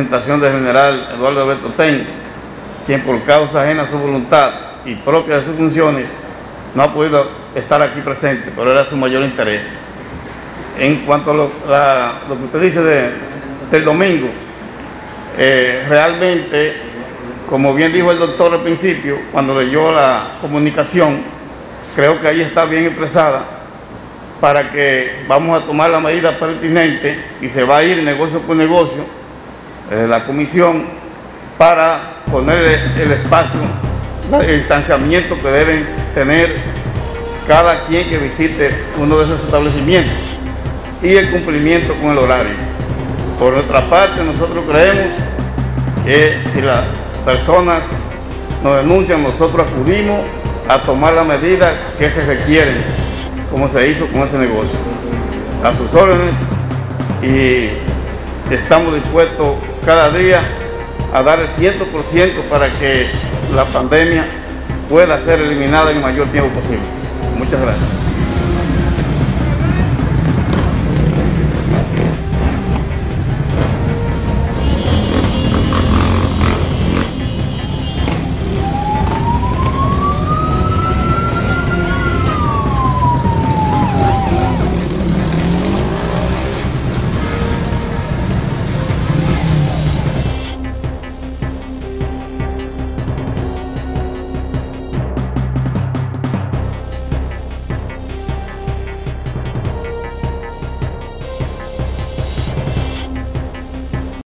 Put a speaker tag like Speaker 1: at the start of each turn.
Speaker 1: representación del general Eduardo Alberto Ten, quien por causa ajena a su voluntad y propia de sus funciones no ha podido estar aquí presente, pero era su mayor interés. En cuanto a lo, que usted dice del domingo, eh, realmente, como bien dijo el doctor al principio, cuando leyó la comunicación, creo que ahí está bien expresada para que vamos a tomar la medida pertinente y se va a ir negocio por negocio eh, la comisión para poner el espacio, el distanciamiento que deben tener cada quien que visite uno de esos establecimientos y el cumplimiento con el horario. Por otra parte, nosotros creemos que si las personas nos denuncian, nosotros acudimos a tomar las medidas que se requieren, como se hizo con ese negocio. A sus órdenes y estamos dispuestos cada día a dar el 100% para que la pandemia pueda ser eliminada en el mayor tiempo posible. Muchas gracias.